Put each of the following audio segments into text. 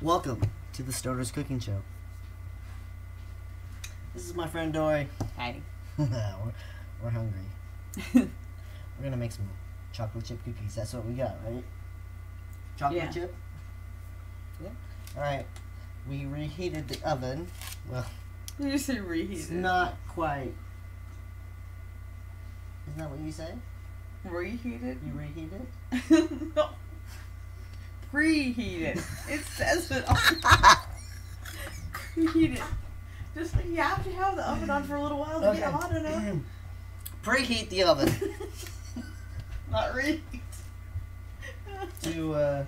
Welcome to the Stoners Cooking Show. This is my friend Dori. Hi. we're, we're hungry. we're gonna make some chocolate chip cookies. That's what we got, right? Chocolate Yeah. chip? Yeah. Alright. We reheated the oven. Well, you say reheated? it's not quite. That what you say? reheated. You reheated? no. Preheated. It it says it on preheated. Just you have to have the oven on for a little while to get hot enough. Preheat the oven Not reheat. to uh,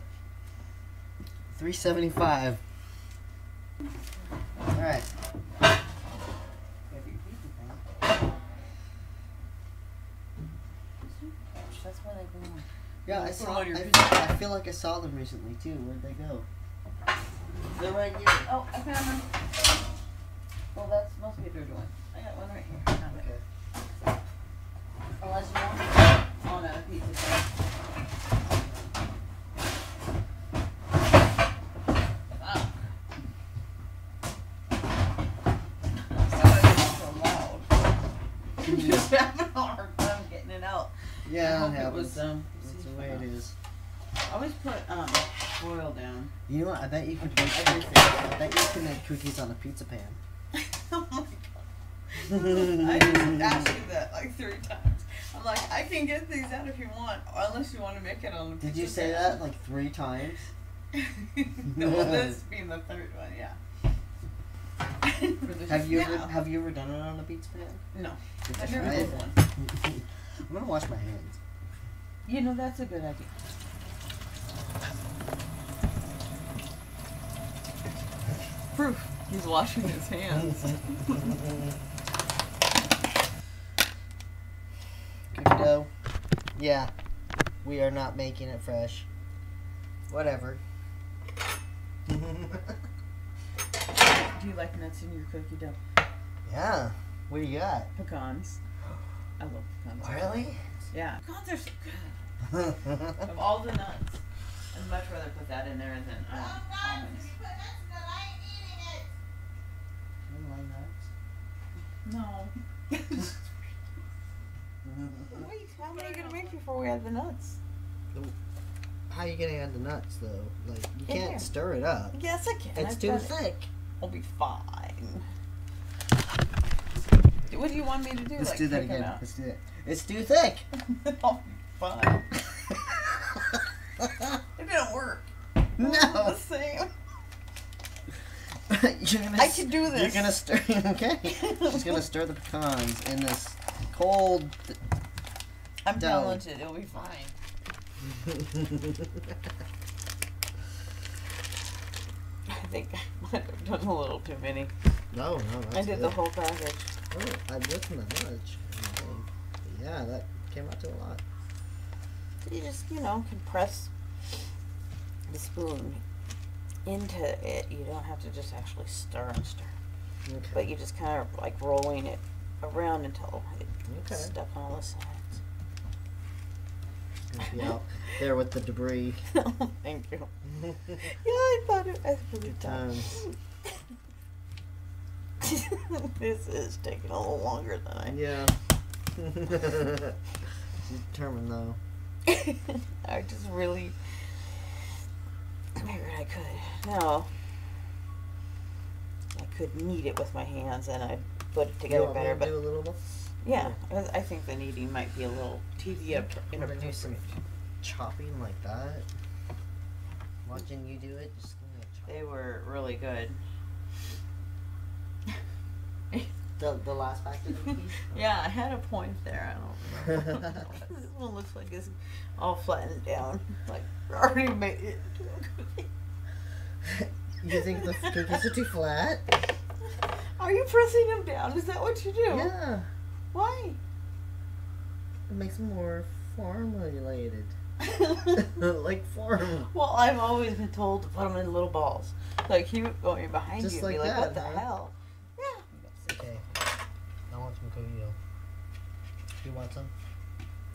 375. Alright. That's why they bring one. Yeah, I saw. your I. I feel like I saw them recently too. Where'd they go? They're right here. Oh, I found them. Well, that's must be out. I Yeah, hope it was um. That's the way it is. I always put um foil down. You know what? I bet you can make everything. I bet you can make cookies on a pizza pan. oh my god. I just asked you that like three times. I'm like, I can get these out if you want, unless you want to make it on the Did you say pan. that like three times? no, this being the third one, yeah. Have you yeah. ever have you ever done it on a pizza pan? No, I you never it? one. I'm gonna wash my hands. You know, that's a good idea. Proof. He's washing his hands. Cookie dough. Yeah, we are not making it fresh. Whatever. Do you like nuts in your cookie dough? yeah. What do you got? Pecans. I love pecans. Really? Yeah. Pecans are so good. Of all the nuts, I'd much rather put that in there than um, almonds. No. Why nuts? No. Wait, how many are you gonna make before we add the nuts? How are you gonna add the nuts though? Like you In can't here. stir it up. Yes, I can. It's I've too done it. thick. I'll be fine. What do you want me to do? Let's like do that again. Let's do it. It's too thick. Be oh, fine. It didn't work. no. The same. you're gonna. I can do this. You're gonna stir. Okay. She's gonna stir the pecans in this cold. I'm Dough. talented. It'll be fine. I think I might have done a little too many. no, no. That's I did good. the whole package. Oh, I wasn't that much. I yeah, that came out to a lot. You just, you know, can press the spoon into it. You don't have to just actually stir and stir. Okay. But you just kind of like rolling it around until it Okay. stuck on all the sides. Be out there with the debris. Thank you. Yeah, I thought it was really Good tough. times. this is taking a little longer than I. Yeah. She's determined though. I just really figured I could. No. I could knead it with my hands and I'd put it together me better, but do a little bit? yeah, I I think the kneading might be a little tedious in a do some chopping like that. Watching you do it, just gonna chop. They were really good. The the last cookies. Yeah, I had a point there. I don't remember. this one looks like it's all flattened down. Like already made it. into a cookie. you think the cookies are too flat? Are you pressing them down? Is that what you do? Yeah. Why? It makes them more formulated. like form. well, I've always been told to put them in little balls. Like he would go in behind Just you and like be like, that, "What the huh? hell?" Yeah. Okay. I want some. You want some?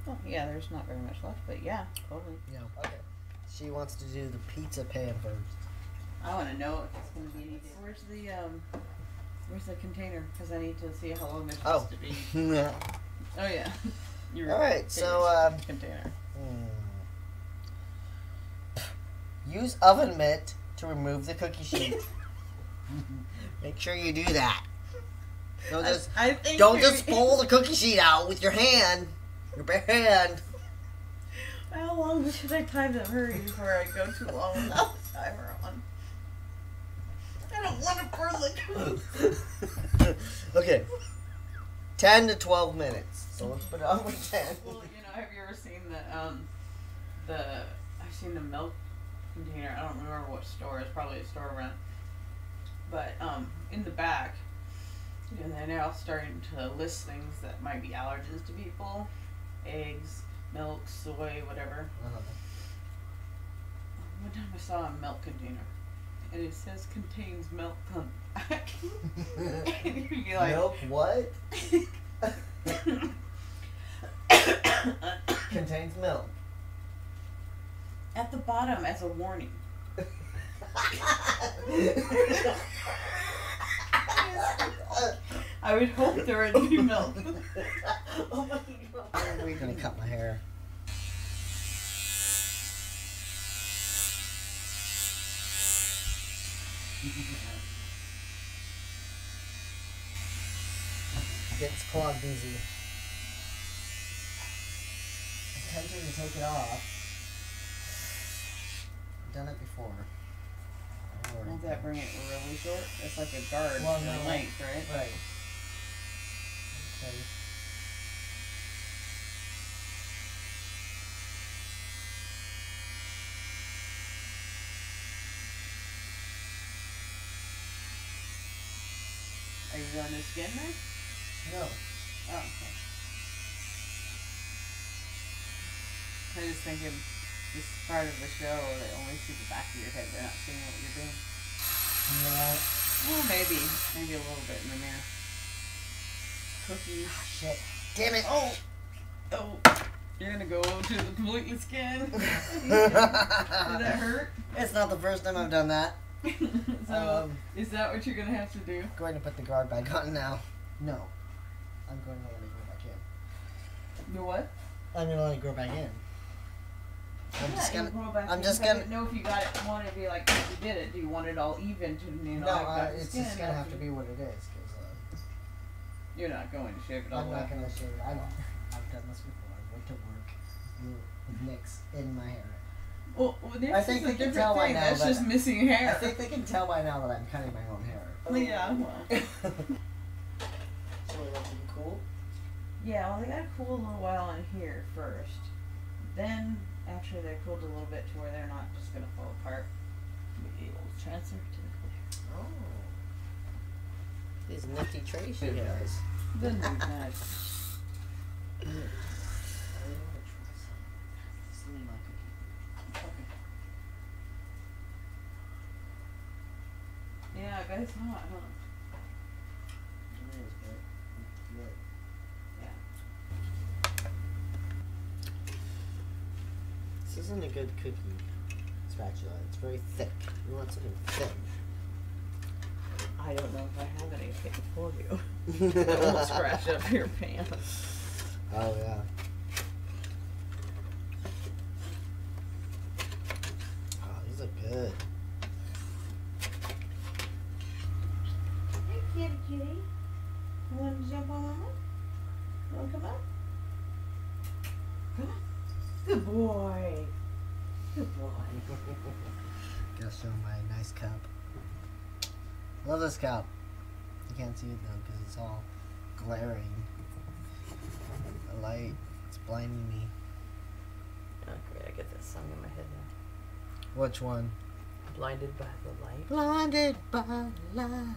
Oh, yeah, there's not very much left, but yeah, totally. Yeah. Okay. She wants to do the pizza pan first. I want to know if it's going to be any. Where's the um, where's the container? Because I need to see how long it's Oh. supposed to be. Yeah. Oh yeah. You're All right, so, um, container. Hmm. Use oven mitt to remove the cookie sheet. Make sure you do that. Don't just I think don't just pull the cookie sheet out with your hand, your bare hand. How long should I time them? Hurry before I go too long without the timer on. I don't want to burn the cookie. okay, ten to twelve minutes. So let's put it on with ten. Well, you know, have you ever seen the um, the I've seen the milk container. I don't remember what store. It's probably a store around. But um, in the back, know, they're now starting to list things that might be allergens to people, eggs, milk, soy, whatever. Uh-huh. One time I saw a milk container, and it says contains milk and you'd be like, Milk what? Contains milk. at the bottom as a warning. I would hope there would be milk. oh my god. I'm gonna cut my hair. Gets clogged easy. I'm to take it off. I've done it before. Lord. Won't that bring it really short? It's like a guard Well, no. length, right? Right. Okay. Are you doing the skin there? No. Oh, okay. I was thinking this part of the show, they only see the back of your head. They're not seeing what you're doing. Yeah. Well, maybe. Maybe a little bit in the mirror. Cookies. Shit. Damn it. Oh! Oh! You're gonna go to the completely skin? Did that hurt? It's not the first time I've done that. so, Um, is that what you're gonna have to do? going to put the guard back on now. No. I'm going to let it grow back in. The what? I'm to let it grow back in. I'm yeah, just gonna. I'm just gonna- know if you got it, want it to be like, if you did it, do you want it all even to, you know, No, like uh, it's just gonna have to be what it is. Cause uh, You're not going to shave it all I'm not gonna shave it. I've, I've done this before. I went to work with nicks in my hair. Well, well I think they can tell by thing. now That's that- just missing hair. I think they can tell by now that I'm cutting my own hair. Well, yeah, well. so it looking cool. Yeah, well, they gotta cool a little while in here first. Then, after they're cooled a little bit to where they're not just gonna fall apart, we will transfer to the Oh. These nifty trays she Big has. The new nut. Yeah, I bet it's hot, huh? This isn't a good cookie spatula. It's very thick. You want something thin. I don't know if I have anything for you. That won't scratch up your pants. Oh yeah. Oh, these look good. Hey, kitty kitty. You want to jump on mama? You want to come up? Come on. Good boy. Good boy. Gotta show my nice cup. Love this cup. You can't see it though because it's all glaring. The light, it's blinding me. Oh, okay, I get that song in my head now. Which one? Blinded by the light. Blinded by light.